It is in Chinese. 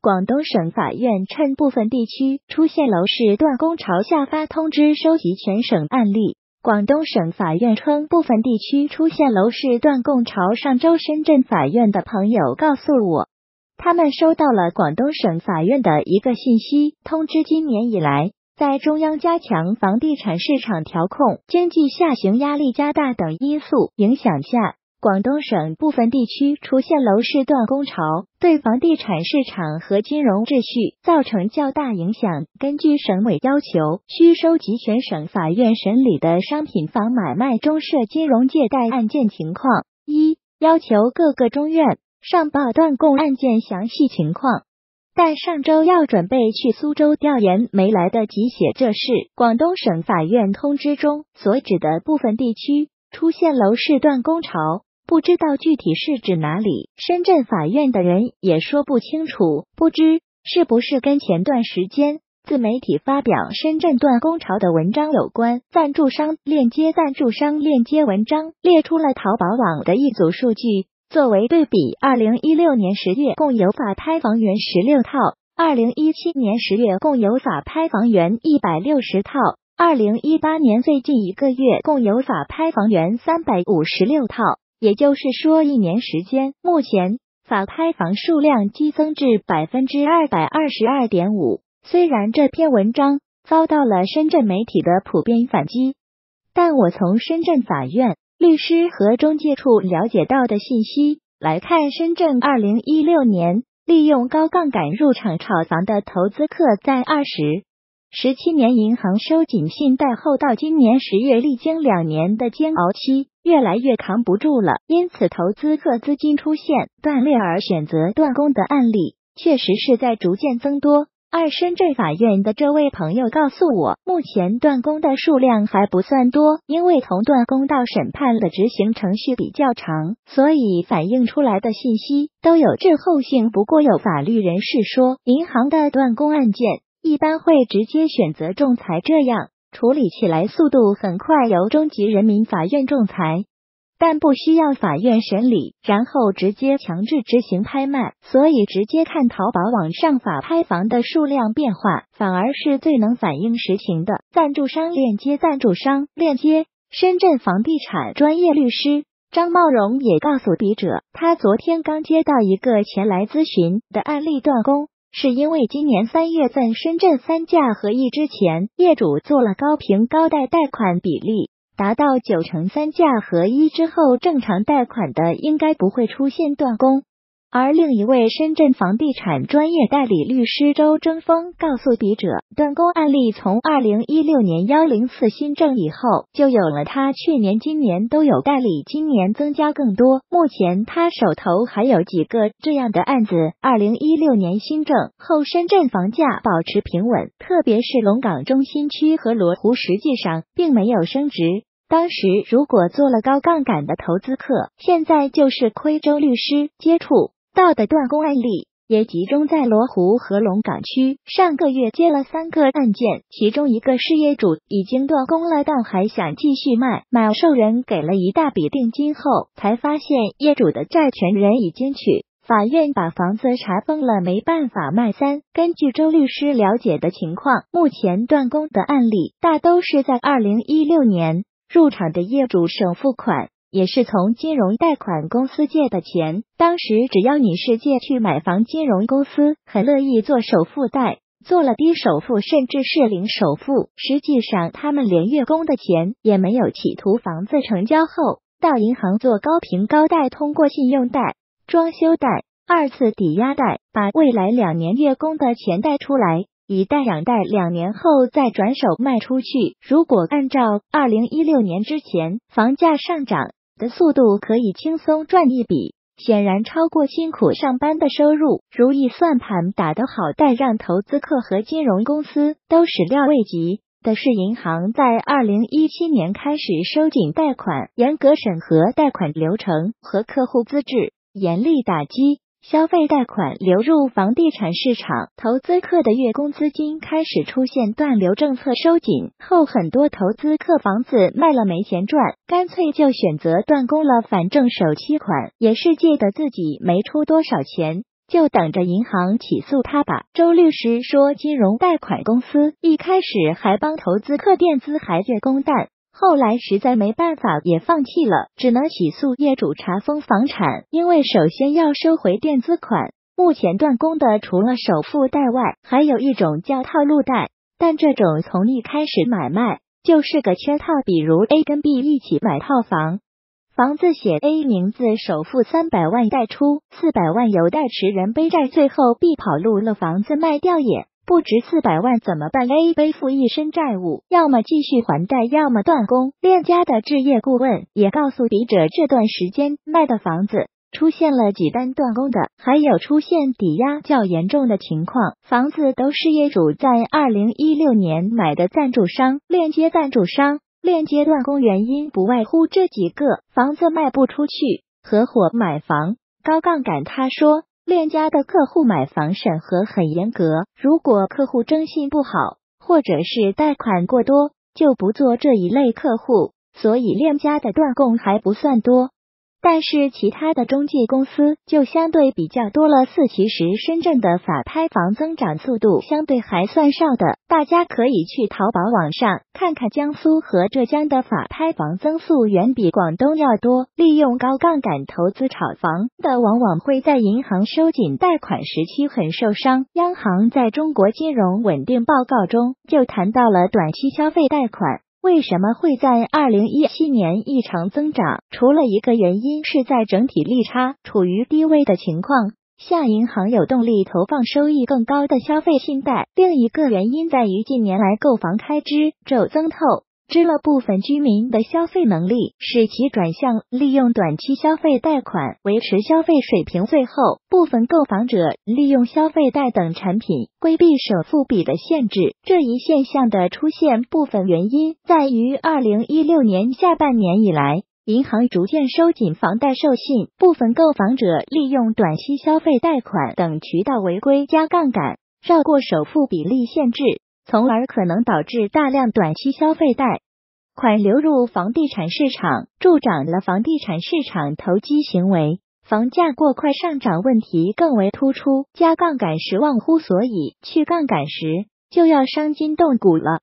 广东省法院趁部分地区出现楼市断供潮，下发通知收集全省案例。广东省法院称，部分地区出现楼市断供潮。上周，深圳法院的朋友告诉我，他们收到了广东省法院的一个信息通知，今年以来。在中央加强房地产市场调控、经济下行压力加大等因素影响下，广东省部分地区出现楼市断供潮，对房地产市场和金融秩序造成较大影响。根据省委要求，需收集全省法院审理的商品房买卖中涉金融借贷案件情况。一、要求各个中院上报断供案件详细情况。但上周要准备去苏州调研，没来得及写这事。广东省法院通知中所指的部分地区出现楼市断供潮，不知道具体是指哪里。深圳法院的人也说不清楚，不知是不是跟前段时间自媒体发表深圳断供潮的文章有关。赞助商链接，赞助商链接文章列出了淘宝网的一组数据。作为对比，二零一六年十月共有法拍房源十六套，二零一七年十月共有法拍房源一百六十套，二零一八年最近一个月共有法拍房源三百五十六套。也就是说，一年时间，目前法拍房数量激增至百分之二百二十二点五。虽然这篇文章遭到了深圳媒体的普遍反击，但我从深圳法院。律师和中介处了解到的信息来看，深圳二零一六年利用高杠杆入场炒房的投资客在二十十七年银行收紧信贷后，到今年十月历经两年的煎熬期，越来越扛不住了，因此投资客资金出现断裂而选择断供的案例，确实是在逐渐增多。二深圳法院的这位朋友告诉我，目前断供的数量还不算多，因为从断供到审判的执行程序比较长，所以反映出来的信息都有滞后性。不过有法律人士说，银行的断供案件一般会直接选择仲裁，这样处理起来速度很快，由中级人民法院仲裁。但不需要法院审理，然后直接强制执行拍卖，所以直接看淘宝网上法拍房的数量变化，反而是最能反映实情的。赞助商链接，赞助商链接。深圳房地产专业律师张茂荣也告诉笔者，他昨天刚接到一个前来咨询的案例断供，是因为今年三月份深圳三价合一之前，业主做了高频高贷贷款比例。达到九成三价合一之后，正常贷款的应该不会出现断供。而另一位深圳房地产专业代理律师周征锋告诉笔者，断供案例从二零一六年幺零四新政以后就有了，他去年、今年都有代理，今年增加更多。目前他手头还有几个这样的案子。二零一六年新政后，深圳房价保持平稳，特别是龙岗中心区和罗湖，实际上并没有升值。当时如果做了高杠杆的投资客，现在就是亏。周律师接触到的断供案例也集中在罗湖和龙岗区。上个月接了三个案件，其中一个是业主已经断供了，但还想继续卖，买受人给了一大笔定金后，才发现业主的债权人已经去法院把房子查封了，没办法卖。三，根据周律师了解的情况，目前断供的案例大都是在二零一六年。入场的业主首付款也是从金融贷款公司借的钱，当时只要你是借去买房，金融公司很乐意做首付贷，做了低首付甚至是零首付，实际上他们连月供的钱也没有，企图房子成交后到银行做高频高贷，通过信用贷、装修贷、二次抵押贷，把未来两年月供的钱贷出来。以贷养贷，两年后再转手卖出去。如果按照二零一六年之前房价上涨的速度，可以轻松赚一笔，显然超过辛苦上班的收入。如意算盘打得好，但让投资客和金融公司都始料未及的是，银行在二零一七年开始收紧贷款，严格审核贷款流程和客户资质，严厉打击。消费贷款流入房地产市场，投资客的月供资金开始出现断流，政策收紧后，很多投资客房子卖了没钱赚，干脆就选择断供了。反正首期款也是借的，自己没出多少钱，就等着银行起诉他吧。周律师说，金融贷款公司一开始还帮投资客垫资还月供贷，后来实在没办法也放弃了，只能起诉业主查封房产，因为首先要收回垫资款。目前断供的除了首付贷外，还有一种叫套路贷，但这种从一开始买卖就是个圈套，比如 A 跟 B 一起买套房。房子写 A 名字，首付三百万贷出，四百万由贷持人背债，最后 B 跑路了，房子卖掉也不值四百万，怎么办？A 背负一身债务，要么继续还贷，要么断供。链家的置业顾问也告诉笔者，这段时间卖的房子出现了几单断供的，还有出现抵押较严重的情况。房子都是业主在二零一六年买的，赞助商链接赞助商。链接断供原因不外乎这几个：房子卖不出去，合伙买房，高杠杆。他说，链家的客户买房审核很严格，如果客户征信不好，或者是贷款过多，就不做这一类客户，所以链家的断供还不算多。但是其他的中介公司就相对比较多了。四其实深圳的法拍房增长速度相对还算少的，大家可以去淘宝网上看看，江苏和浙江的法拍房增速远比广东要多。利用高杠杆投资炒房的，往往会在银行收紧贷款时期很受伤。央行在中国金融稳定报告中就谈到了短期消费贷款。为什么会在二零一七年异常增长？除了一个原因是在整体利差处于低位的情况下，银行有动力投放收益更高的消费信贷；另一个原因在于近年来购房开支骤增透。支了部分居民的消费能力，使其转向利用短期消费贷款维持消费水平。最后，部分购房者利用消费贷等产品规避首付比的限制。这一现象的出现，部分原因在于二零一六年下半年以来，银行逐渐收紧房贷授信，部分购房者利用短期消费贷款等渠道违规加杠杆，绕过首付比例限制。从而可能导致大量短期消费贷款流入房地产市场，助长了房地产市场投机行为，房价过快上涨问题更为突出。加杠杆时忘乎所以，去杠杆时就要伤筋动骨了。